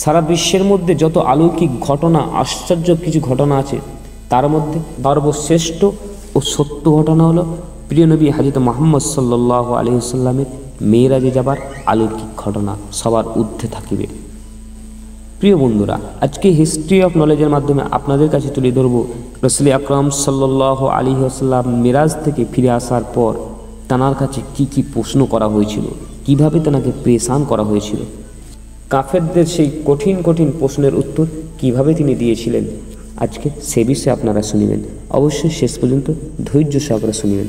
সারা বিশ্বের মধ্যে যত অলৌকিক ঘটনা, আশ্চর্য কিছু ঘটনা আছে, তার মধ্যে সর্বশ্রেষ্ঠ ও সত্য ঘটনা হলো প্রিয় নবী হাজিত মোহাম্মদ সাল্লাহ আলহিসাল্লামের মেয়েরাজে যাবার অলৌকিক ঘটনা সবার ঊর্ধ্বে থাকিবে। প্রিয় বন্ধুরা, আজকে হিস্ট্রি অফ নলেজের মাধ্যমে আপনাদের কাছে তুলে ধরব রসলি আকরম সাল্লাহ আলী আসাল্লাম মিরাজ থেকে ফিরে আসার পর তানার কাছে কি কি প্রশ্ন করা হয়েছিল, কীভাবে তানাকে প্রেসান করা হয়েছিল কাফেরদের সেই কঠিন কঠিন প্রশ্নের উত্তর কীভাবে তিনি দিয়েছিলেন? আজকে সে বিষয়ে আপনারা শুনিবেন। অবশ্যই শেষ পর্যন্ত ধৈর্য সহকারে শুনিবেন।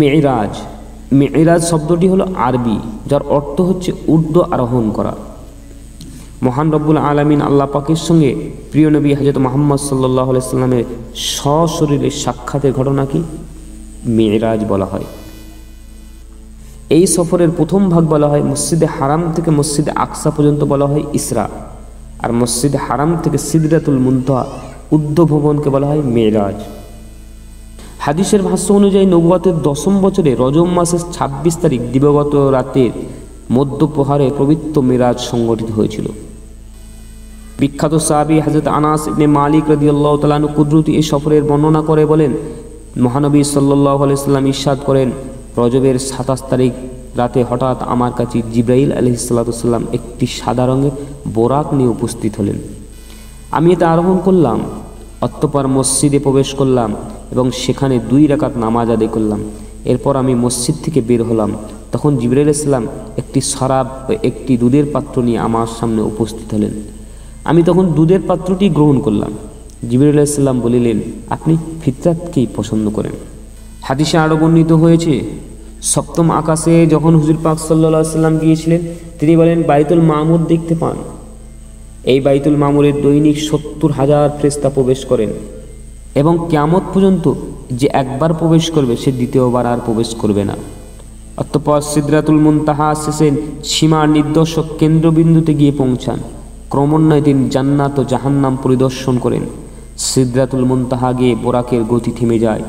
মেয়েরাজ মেয়েরাজ শব্দটি হলো আরবি, যার অর্থ হচ্ছে ঊর্ধ্ব আরোহণ করা। মহান রব্বুল আলমিন আল্লাহ পাকের সঙ্গে প্রিয় নবী হাজরত মোহাম্মদ সাল্লাহ সাল্লামের সশরীরে সাক্ষাতের ঘটনা কি? মেয়েরাজ বলা হয়। এই সফরের প্রথম ভাগ বলা হয় মসজিদে হারাম থেকে মসজিদে আকসা পর্যন্ত বলা হয় ইসরা। আর মসজিদে হারাম থেকে সিদরাতুল উদ্ধ ভবনকে বলা হয় মেয়েরাজ হাদিসের ভাষ্য অনুযায়ী নবুয়াতের দশম বছরে রজম মাসের ছাব্বিশ তারিখ দিবগত রাতের মধ্যপ্রহারে পবিত্র মেরাজ সংগঠিত হয়েছিল। বিখ্যাত সাহাবি হাজরত আনাস ইবনে মালিক রদিয়াল্লাহ তালানু কুদরতি এই সফরের বর্ণনা করে বলেন, মহানবী সাল্লাহ আলাইসাল্লাম ইস্বাদ করেন, রজবের সাতাশ তারিখ রাতে হঠাৎ আমার কাছে জিব্রাইল আলহিসাল্লাম একটি সাদা রঙের বোরাক নিয়ে উপস্থিত হলেন। আমি এটা আরোহণ করলাম অত্যপর মসজিদে প্রবেশ করলাম এবং সেখানে দুই রাকাত নামাজ আদায় করলাম। এরপর আমি মসজিদ থেকে বের হলাম। তখন জিবরাইল ইসলাম একটি শরাব একটি দুধের পাত্র নিয়ে আমার সামনে উপস্থিত হলেন। আমি তখন দুধের পাত্রটি গ্রহণ করলাম। ইসলাম বলিলেন, আপনি ফিতরাতকেই পছন্দ করেন? হাদিসে আরও বর্ণিত হয়েছে, সপ্তম আকাশে যখন হুজুর পাক সাল্লা সাল্লাম গিয়েছিলেন, তিনি বলেন, বাইতুল মামুর দেখতে পান। এই বাইতুল মামুরের দৈনিক সত্তর হাজার ফ্রেস্তা প্রবেশ করেন এবং ক্যামত পর্যন্ত যে একবার প্রবেশ করবে, সে দ্বিতীয়বার আর প্রবেশ করবে না। অতঃপর সিদ্রাতুল মুনতাহা শেষে সীমার নির্দর্শক কেন্দ্রবিন্দুতে গিয়ে পৌঁছান। ক্রমান্বয়ে তিনি জান্নাত ও জাহান্নাম পরিদর্শন করেন। সিদ্রাতুল মুনতাহা গিয়ে বোরাকের গতি থেমে যায়।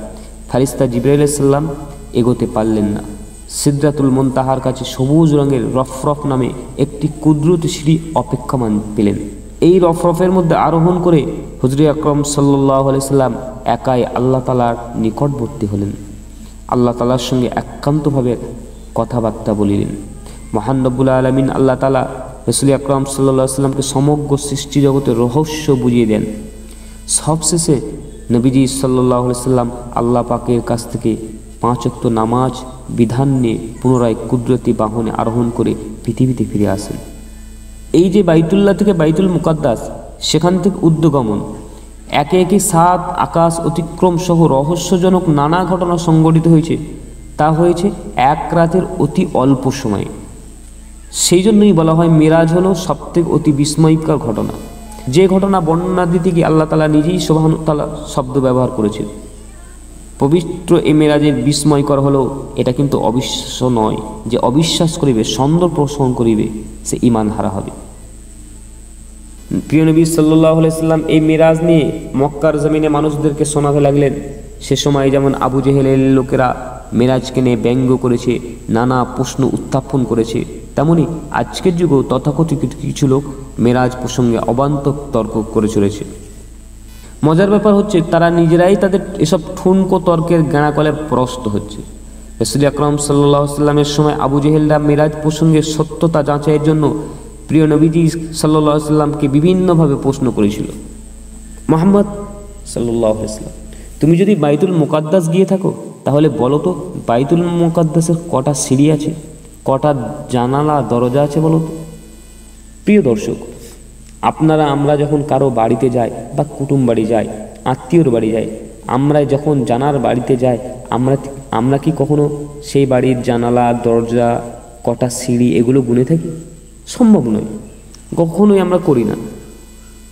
ফারিস্তা জিব্রাইল সাল্লাম এগোতে পারলেন না। সিদ্রাতুল মুনতাহার কাছে সবুজ রঙের রফরফ নামে একটি কুদরত সিঁড়ি অপেক্ষমান পেলেন। এই রফরফের মধ্যে আরোহণ করে হুজরি আকরম সাল্লাহ সাল্লাম একাই আল্লাহ তালার নিকটবর্তী হলেন। আল্লাহ তালার সঙ্গে একান্তভাবে কথাবার্তা বলিলেন। মহান রব্বুল আলমিন আল্লাহ তালা রসুল আকরম সাল্লা সাল্লামকে সমগ্র সৃষ্টি জগতের রহস্য বুঝিয়ে দেন। সবশেষে নবীজি সাল্লাহ সাল্লাম আল্লাহ পাকের কাছ থেকে পাঁচক্ত নামাজ, বিধান নিয়ে পুনরায় কুদরতি বাহনে আরোহণ করে পৃথিবীতে ফিরে আসেন। এই যে বাইতুল্লাহ থেকে বাইতুল মুকাদ্দাস, সেখান থেকে উদ্যোগমন একে একে সাত আকাশ অতিক্রম সহ রহস্যজনক নানা ঘটনা সংঘটিত হয়েছে। তা হয়েছে এক রাতের অতি অল্প সময়ে। সেই জন্যই বলা হয় মেরাজ হলো সবথেকে অতি বিস্ময়কর ঘটনা। যে ঘটনা বর্ণনা দিতে গিয়ে আল্লাহ তালা নিজেই তালা শব্দ ব্যবহার করেছেন পবিত্র এ মেরাজের বিস্ময়কর হলো, এটা কিন্তু অবিশ্বাস নয় যে অবিশ্বাস করিবে সন্দর প্রসঙ্গ করিবে, সে ইমান হারা হবে। প্রিয় নবী সাল্লাহ সাল্লাম এই মিরাজ নিয়ে মক্কার জমিনে মানুষদেরকে শোনাতে লাগলেন। সে সময় যেমন আবু জেহেলের লোকেরা মেরাজকে নিয়ে ব্যঙ্গ করেছে, নানা প্রশ্ন উত্থাপন করেছে। তেমনি আজকের যুগেও তথাকথিত কিছু লোক মেরাজ প্রসঙ্গে অবান্তক তর্ক করে চলেছে। মজার ব্যাপার হচ্ছে তারা নিজেরাই তাদের এসব ঠুনকো তর্কের গাঁড়াকলে প্রস্ত হচ্ছে। রসুল আকরম সাল্লাহ সাল্লামের সময় আবু জেহেলরা মেরাজ প্রসঙ্গে সত্যতা যাচাইয়ের জন্য প্রিয় নবীজি সাল্লাহ সাল্লামকে বিভিন্নভাবে প্রশ্ন করেছিল। মোহাম্মদ সাল্লাহ সাল্লাম, তুমি যদি বাইতুল মোকাদ্দাস গিয়ে থাকো, তাহলে বলো তো বাইতুল মোকাদ্দাসের কটা সিঁড়ি আছে? কটা জানালা, দরজা আছে বলো তো প্রিয় দর্শক, আপনারা, আমরা যখন কারও বাড়িতে যাই বা কুটুম বাড়ি যাই, আত্মীয়র বাড়ি যাই, আমরা যখন জানার বাড়িতে যাই, আমরা আমরা কি কখনো সেই বাড়ির জানালা, দরজা, কটা সিঁড়ি এগুলো গুনে থাকি? সম্ভব নয়। কখনোই আমরা করি না।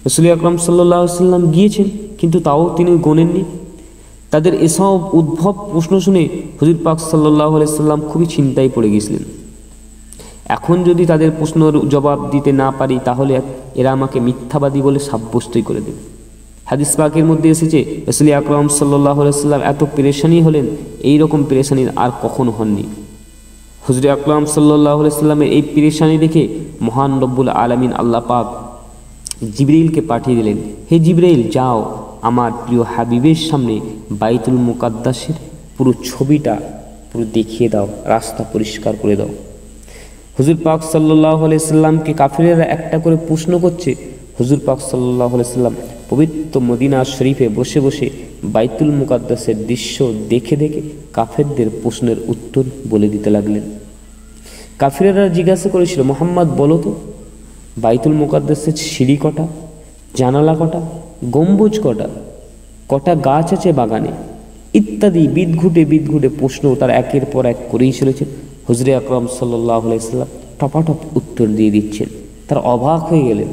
রসুল আকরম সাল্লাহ সাল্লাম গিয়েছেন, কিন্তু তাও তিনি গোনেননি। তাদের এসব উদ্ভব প্রশ্ন শুনে হজির পাক সাল্লাহ সাল্লাম খুবই চিন্তায় পড়ে গিয়েছিলেন। এখন যদি তাদের প্রশ্নের জবাব দিতে না পারি, তাহলে এরা আমাকে মিথ্যাবাদী বলে সাব্যস্তই করে দেবে। হাদিস পাকের মধ্যে এসেছে, রসুল আকরম সাল্লাহ সাল্লাম এত পেরেশানি হলেন এই রকম পেরেশানির আর কখনো হননি। হুজরি আকরাম সাল্লাহ সাল্লামের এই পেরেশানি দেখে মহান রব্বুল আলমিন আল্লাহ পাক জিবরাইলকে পাঠিয়ে দিলেন, হে জিবরাইল, যাও, আমার প্রিয় হাবিবের সামনে বাইতুল মুকাদ্দাসের পুরো ছবিটা পুরো দেখিয়ে দাও, রাস্তা পরিষ্কার করে দাও। হুজুর পাক সাল্লাহ সাল্লামকে কাফিরেরা একটা করে প্রশ্ন করছে, হুজুর পাক সাল্লাহ সাল্লাম পবিত্র মদিনা শরীফে বসে বসে বাইতুল মুকাদ্দাসের দৃশ্য দেখে দেখে কাফেরদের প্রশ্নের উত্তর বলে দিতে লাগলেন। কাফিরেরা জিজ্ঞাসা করেছিল, মোহাম্মদ, বলো তো, বাইতুল মুকাদ্দাসের সিঁড়ি কটা, জানালা কটা, গম্বুজ কটা কটা গাছ আছে বাগানে? ইত্যাদি বিদঘুটে বিদঘুটে প্রশ্ন তারা একের পর এক করেই চলেছে। হুজরে আকরম সাল্লাহ আলাইসাল্লাম টপাটপ উত্তর দিয়ে দিচ্ছেন। তারা অবাক হয়ে গেলেন।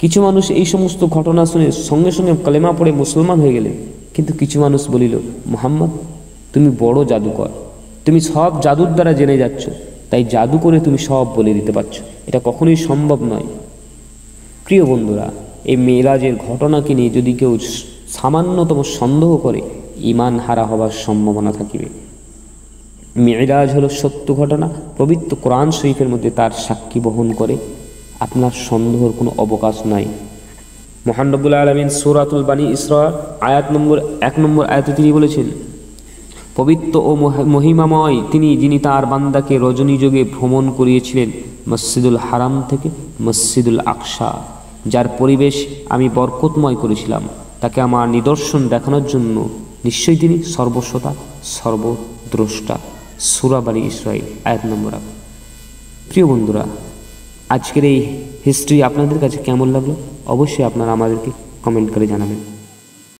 কিছু মানুষ এই সমস্ত ঘটনা শুনে সঙ্গে সঙ্গে কালেমা পড়ে মুসলমান হয়ে গেলেন। কিন্তু কিছু মানুষ বলিল, মোহাম্মদ, তুমি বড় জাদুকর। তুমি সব জাদুর দ্বারা জেনে যাচ্ছ। তাই জাদু করে তুমি সব বলে দিতে পারছ। এটা কখনোই সম্ভব নয়। প্রিয় বন্ধুরা, এই মেয়েরাজের ঘটনাকে নিয়ে যদি কেউ সামান্যতম সন্দেহ করে ইমান হারা হবার সম্ভাবনা থাকিবে। মেয়েরাজ হলো সত্য ঘটনা। পবিত্র কোরআন শরীফের মধ্যে তার সাক্ষী বহন করে। আপনার সন্দেহর কোনো অবকাশ নাই। মোহানবুল আলমিন সুরাতুল বানী ইসরা আয়াত নম্বর এক নম্বর আয়াতে তিনি বলেছেন, পবিত্র ও মহিমাময় তিনি যিনি তার বান্দাকে রজনী যোগে ভ্রমণ করিয়েছিলেন মসজিদুল হারাম থেকে মসজিদুল আকশা যার পরিবেশ আমি বরকতময় করেছিলাম। তাকে আমার নিদর্শন দেখানোর জন্য নিশ্চয়ই তিনি সর্বস্বতা, সর্বদ্রষ্টা। সুরাবালি ইসরায়েল আয়াত নম্বর প্রিয় বন্ধুরা, আজকের এই হিস্ট্রি আপনাদের কাছে কেমন লাগল? অবশ্যই আপনারা আমাদেরকে কমেন্ট করে জানাবেন।